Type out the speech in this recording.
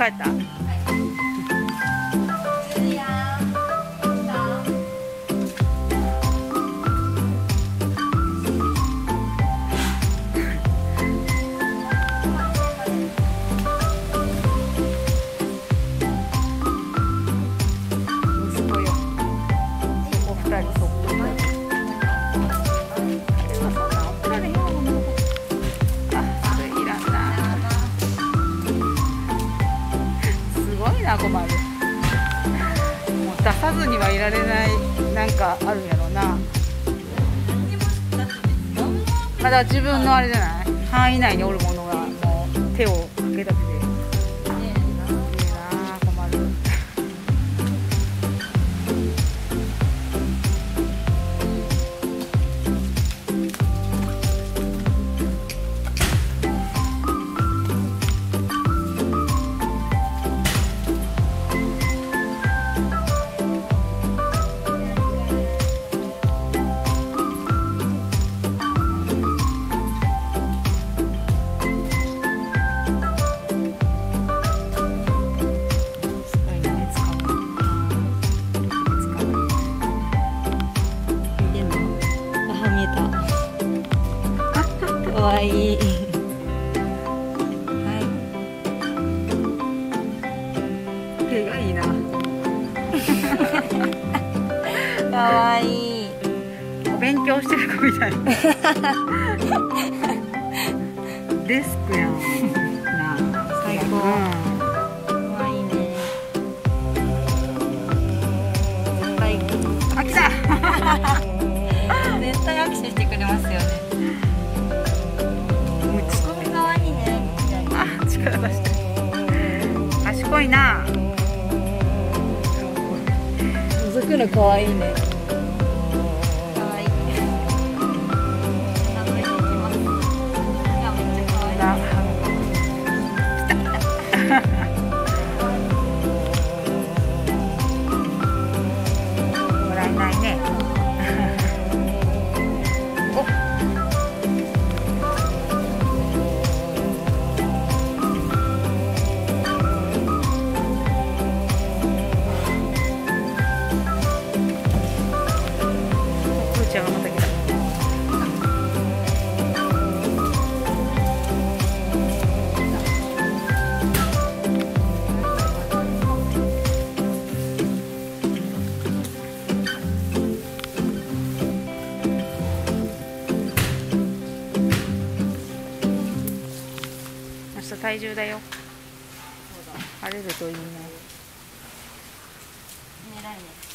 帰った？いな困るもう出さずにはいられないなんかあるんやろうな。まだ自分のあれじゃない？範囲内におるものがもう手をかけたけわいい。は手がいいな。いかわい。いお勉強してる子みたい。デスクやん。なあ最高。うん。絶対握手してくれますよね賢いな。覗くの可愛いね体重だよ。晴れるといいね。偉いね